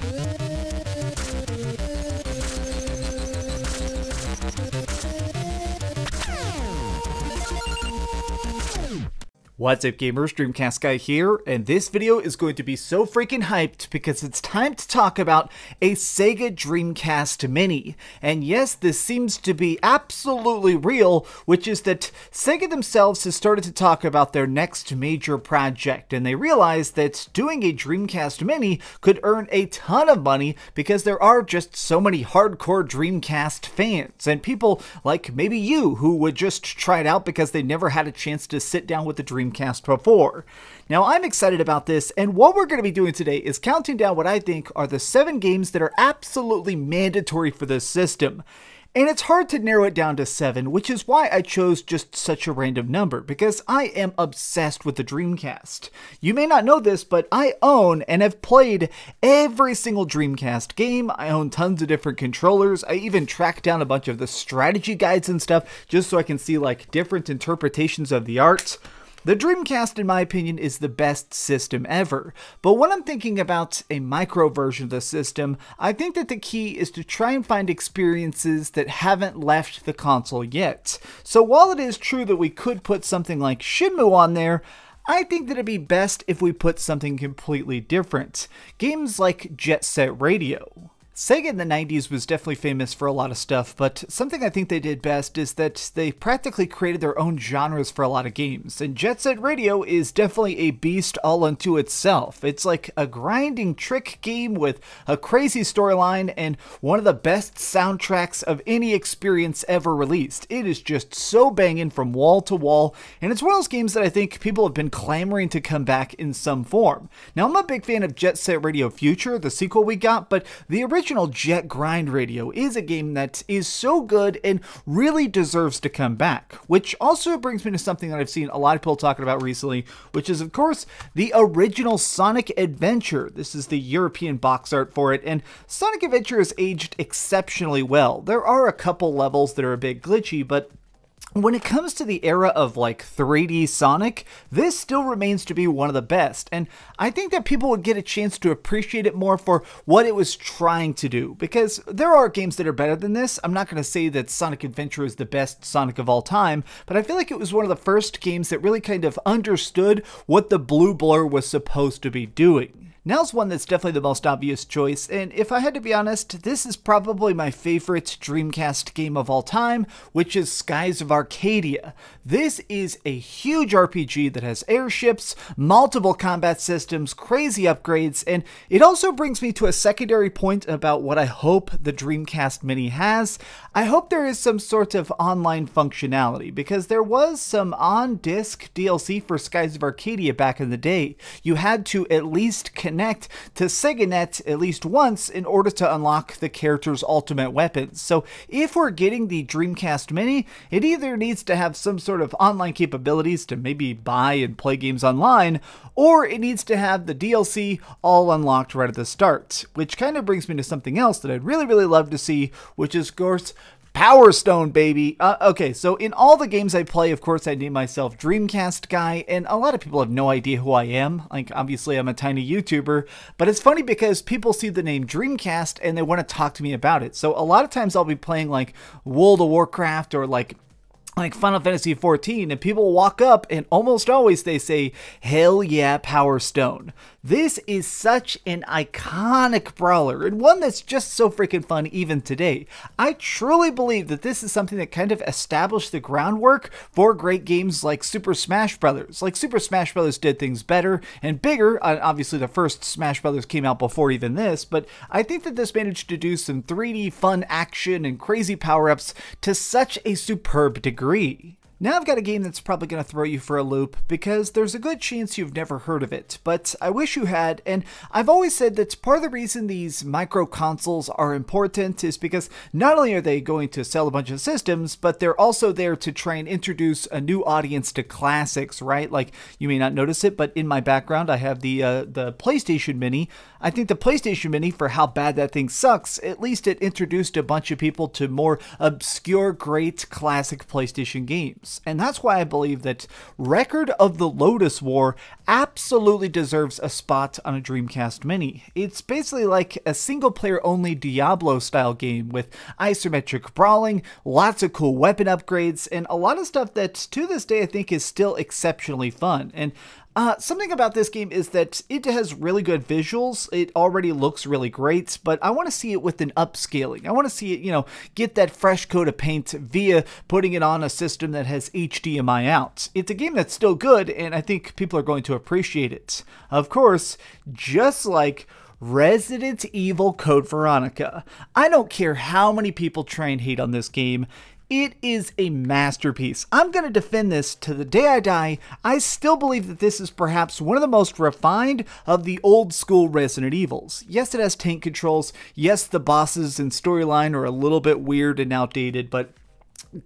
Bye. What's up gamers, Dreamcast Guy here, and this video is going to be so freaking hyped because it's time to talk about a Sega Dreamcast Mini. And yes, this seems to be absolutely real, which is that Sega themselves has started to talk about their next major project, and they realized that doing a Dreamcast Mini could earn a ton of money because there are just so many hardcore Dreamcast fans, and people like maybe you who would just try it out because they never had a chance to sit down with the Dreamcast Dreamcast before. Now, I'm excited about this, and what we're going to be doing today is counting down what I think are the seven games that are absolutely mandatory for this system. And it's hard to narrow it down to seven, which is why I chose just such a random number, because I am obsessed with the Dreamcast. You may not know this, but I own and have played every single Dreamcast game. I own tons of different controllers. I even tracked down a bunch of the strategy guides and stuff just so I can see like different interpretations of the art. The Dreamcast, in my opinion, is the best system ever, but when I'm thinking about a micro version of the system, I think that the key is to try and find experiences that haven't left the console yet. So while it is true that we could put something like Shenmue on there, I think that it'd be best if we put something completely different. Games like Jet Set Radio. Sega in the 90s was definitely famous for a lot of stuff, but something I think they did best is that they practically created their own genres for a lot of games. And Jet Set Radio is definitely a beast all unto itself. It's like a grinding trick game with a crazy storyline and one of the best soundtracks of any experience ever released. It is just so banging from wall to wall, and it's one of those games that I think people have been clamoring to come back in some form. Now, I'm a big fan of Jet Set Radio Future, the sequel we got, but the original Jet Grind Radio is a game that is so good and really deserves to come back, which also brings me to something that I've seen a lot of people talking about recently, which is, of course, the original Sonic Adventure. This is the European box art for it, and Sonic Adventure has aged exceptionally well. There are a couple levels that are a bit glitchy, but when it comes to the era of like 3D Sonic, this still remains to be one of the best, and I think that people would get a chance to appreciate it more for what it was trying to do, because there are games that are better than this. I'm not going to say that Sonic Adventure is the best Sonic of all time, but I feel like it was one of the first games that really kind of understood what the blue blur was supposed to be doing. Now's one that's definitely the most obvious choice, and if I had to be honest, this is probably my favorite Dreamcast game of all time, which is Skies of Arcadia. This is a huge RPG that has airships, multiple combat systems, crazy upgrades, and it also brings me to a secondary point about what I hope the Dreamcast Mini has. I hope there is some sort of online functionality, because there was some on-disc DLC for Skies of Arcadia back in the day. You had to at least connect connect to SegaNet at least once in order to unlock the character's ultimate weapons. So if we're getting the Dreamcast Mini, it either needs to have some sort of online capabilities to maybe buy and play games online, or it needs to have the DLC all unlocked right at the start. Which kind of brings me to something else that I'd really, really love to see, which is, of course, Power Stone, baby. Uh, okay, so in all the games I play, of course, I name myself Dreamcast Guy, and a lot of people have no idea who I am. Like, obviously, I'm a tiny YouTuber, but it's funny because people see the name Dreamcast and they want to talk to me about it. So a lot of times I'll be playing like World of Warcraft or like like Final Fantasy XIV, and people walk up and almost always they say, Hell yeah, Power Stone. This is such an iconic brawler and one that's just so freaking fun even today. I truly believe that this is something that kind of established the groundwork for great games like Super Smash Bros. Like Super Smash Bros. did things better and bigger. Uh, obviously, the first Smash Bros. came out before even this, but I think that this managed to do some 3D fun action and crazy power ups to such a superb degree agree now I've got a game that's probably going to throw you for a loop because there's a good chance you've never heard of it, but I wish you had, and I've always said that part of the reason these micro consoles are important is because not only are they going to sell a bunch of systems, but they're also there to try and introduce a new audience to classics, right? Like you may not notice it, but in my background I have the uh, the PlayStation Mini. I think the PlayStation Mini, for how bad that thing sucks, at least it introduced a bunch of people to more obscure, great classic PlayStation games. And that's why I believe that Record of the Lodoss War absolutely deserves a spot on a Dreamcast Mini. It's basically like a single player only Diablo style game with isometric brawling, lots of cool weapon upgrades, and a lot of stuff that to this day I think is still exceptionally fun. And uh, something about this game is that it has really good visuals. It already looks really great, but I want to see it with an upscaling. I want to see it, you know, get that fresh coat of paint via putting it on a system that has HDMI out. It's a game that's still good, and I think people are going to appreciate it. Of course, just like Resident Evil Code Veronica. I don't care how many people try and hate on this game, it is a masterpiece. I'm going to defend this to the day I die. I still believe that this is perhaps one of the most refined of the old school Resident Evils. Yes, it has tank controls. Yes, the bosses and storyline are a little bit weird and outdated, but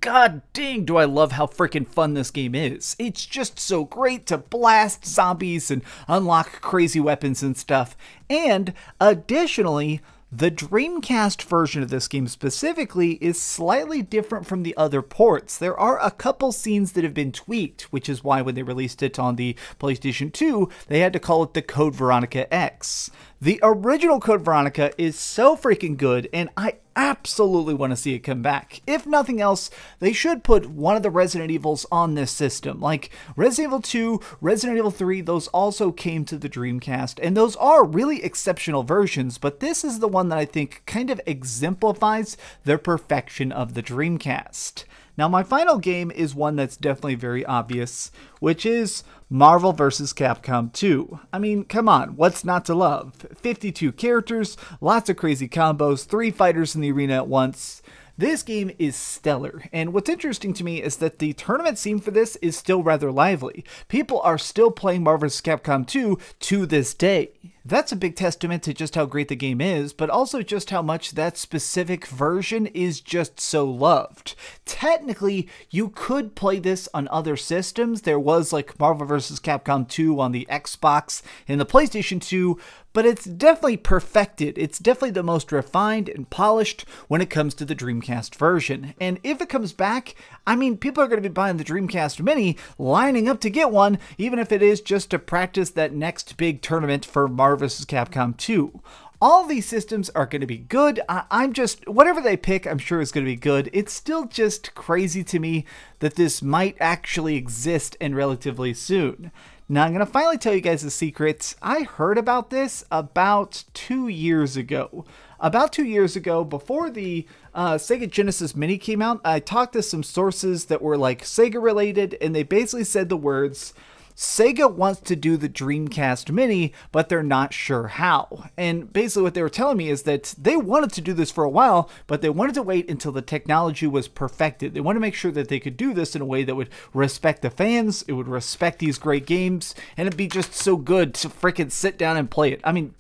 God dang, do I love how freaking fun this game is. It's just so great to blast zombies and unlock crazy weapons and stuff. And additionally, the Dreamcast version of this game specifically is slightly different from the other ports. There are a couple scenes that have been tweaked, which is why when they released it on the PlayStation 2, they had to call it the Code Veronica X. The original Code Veronica is so freaking good, and I absolutely want to see it come back. If nothing else, they should put one of the Resident Evils on this system. Like Resident Evil 2, Resident Evil 3, those also came to the Dreamcast, and those are really exceptional versions, but this is the one that I think kind of exemplifies the perfection of the Dreamcast. Now, my final game is one that's definitely very obvious, which is Marvel vs. Capcom 2. I mean, come on, what's not to love? 52 characters, lots of crazy combos, three fighters in the arena at once. This game is stellar, and what's interesting to me is that the tournament scene for this is still rather lively. People are still playing Marvel vs. Capcom 2 to this day. That's a big testament to just how great the game is, but also just how much that specific version is just so loved. Technically, you could play this on other systems. There was like Marvel vs. Capcom 2 on the Xbox and the PlayStation 2, but it's definitely perfected. It's definitely the most refined and polished when it comes to the Dreamcast version. And if it comes back, I mean, people are going to be buying the Dreamcast Mini, lining up to get one, even if it is just to practice that next big tournament for Marvel vs. Capcom 2 all these systems are going to be good. I- am just, whatever they pick, I'm sure is going to be good. It's still just crazy to me that this might actually exist and relatively soon. Now, I'm going to finally tell you guys a secret. I heard about this about two years ago. About two years ago, before the uh, Sega Genesis Mini came out, I talked to some sources that were like Sega related, and they basically said the words, Sega wants to do the Dreamcast Mini, but they're not sure how. And basically, what they were telling me is that they wanted to do this for a while, but they wanted to wait until the technology was perfected. They want to make sure that they could do this in a way that would respect the fans, it would respect these great games, and it'd be just so good to freaking sit down and play it. I mean,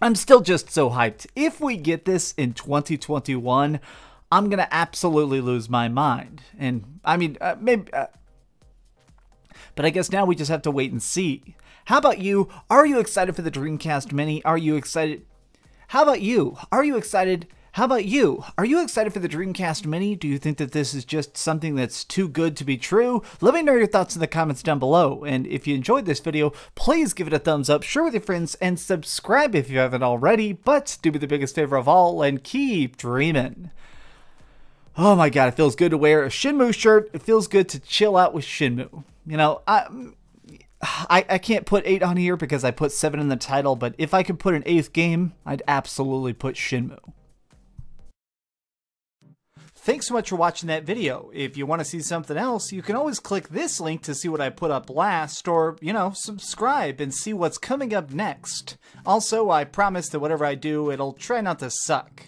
I'm still just so hyped. If we get this in 2021, I'm gonna absolutely lose my mind. And I mean, uh, maybe. Uh, but I guess now we just have to wait and see. How about you? Are you excited for the Dreamcast Mini? Are you excited? How about you? Are you excited? How about you? Are you excited for the Dreamcast Mini? Do you think that this is just something that's too good to be true? Let me know your thoughts in the comments down below. And if you enjoyed this video, please give it a thumbs up, share with your friends, and subscribe if you haven't already. But do me the biggest favor of all and keep dreaming. Oh my god, it feels good to wear a Shenmue shirt. It feels good to chill out with Shenmue. You know, I, I, I can't put 8 on here because I put 7 in the title, but if I could put an 8th game, I'd absolutely put Shenmue. Thanks so much for watching that video. If you want to see something else, you can always click this link to see what I put up last, or, you know, subscribe and see what's coming up next. Also, I promise that whatever I do, it'll try not to suck.